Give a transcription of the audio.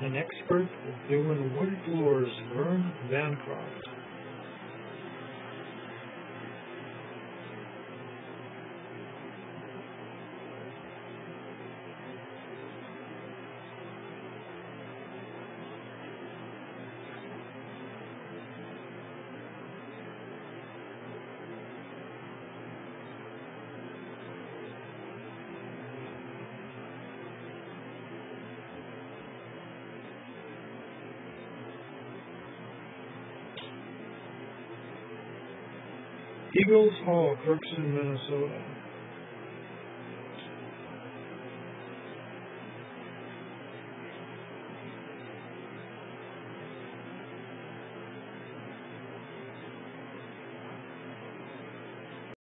An expert at doing wood floors, Vern Bancroft. Eagles Hall, Crookston, Minnesota.